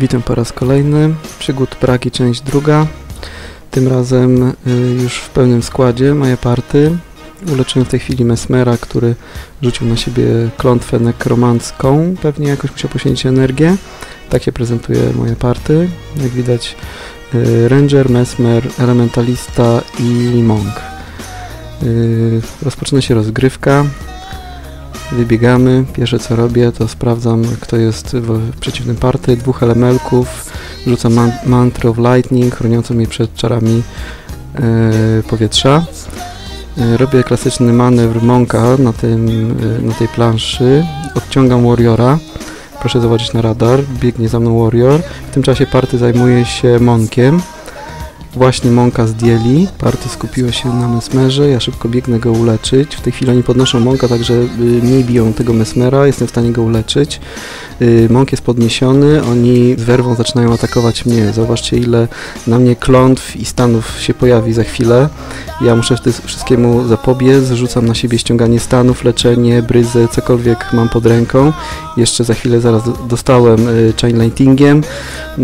Witam po raz kolejny. Przygód Pragi, część druga. Tym razem y, już w pełnym składzie moje party. Uleczyłem w tej chwili Mesmera, który rzucił na siebie klątwę nekromancką. Pewnie jakoś musiał poświęcić energię. Tak się prezentuje moje party. Jak widać y, Ranger, Mesmer, Elementalista i Monk. Y, rozpoczyna się rozgrywka. Wybiegamy. Pierwsze co robię, to sprawdzam, kto jest w przeciwnym party. Dwóch elemelków. Rzucam man mantrę of lightning, chroniącą mnie przed czarami e, powietrza. E, robię klasyczny manewr Monka na, tym, e, na tej planszy. Odciągam Warriora. Proszę zobaczyć na radar. Biegnie za mną Warrior. W tym czasie party zajmuje się Monkiem. Właśnie Monka zdjęli, party skupiło się na Mesmerze, ja szybko biegnę go uleczyć. W tej chwili oni podnoszą Monka, także y, mniej biją tego Mesmera, jestem w stanie go uleczyć. Y, Monk jest podniesiony, oni z werwą zaczynają atakować mnie. Zobaczcie ile na mnie klątw i stanów się pojawi za chwilę. Ja muszę wszystkiemu zapobiec, rzucam na siebie ściąganie stanów, leczenie, bryzę, cokolwiek mam pod ręką. Jeszcze za chwilę zaraz dostałem y, chain lightingiem,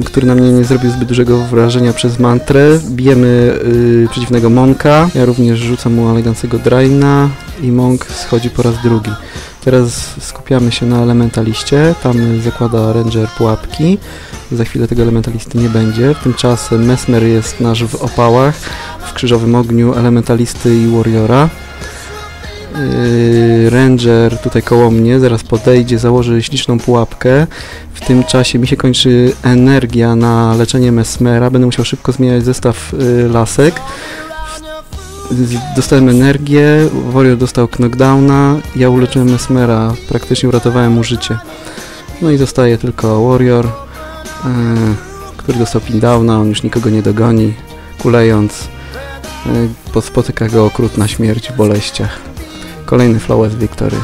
który na mnie nie zrobił zbyt dużego wrażenia przez mantrę. Bijemy y, przeciwnego Monka, ja również rzucam mu eleganckiego Draina i Monk schodzi po raz drugi. Teraz skupiamy się na elementaliście, tam zakłada Ranger pułapki. Za chwilę tego elementalisty nie będzie. Tymczasem Mesmer jest nasz w opałach, w krzyżowym ogniu elementalisty i warriora. Yy, Ranger tutaj koło mnie, zaraz podejdzie, założy śliczną pułapkę. W tym czasie mi się kończy energia na leczenie Mesmera, będę musiał szybko zmieniać zestaw yy, lasek. Dostałem energię, Warrior dostał knockdowna, ja uleczyłem Mesmera, praktycznie uratowałem mu życie. No i zostaje tylko Warrior, yy, który dostał pindowna, on już nikogo nie dogoni, kulejąc. Spotyka go okrutna śmierć w boleściach. Kolejny Flowers Victory.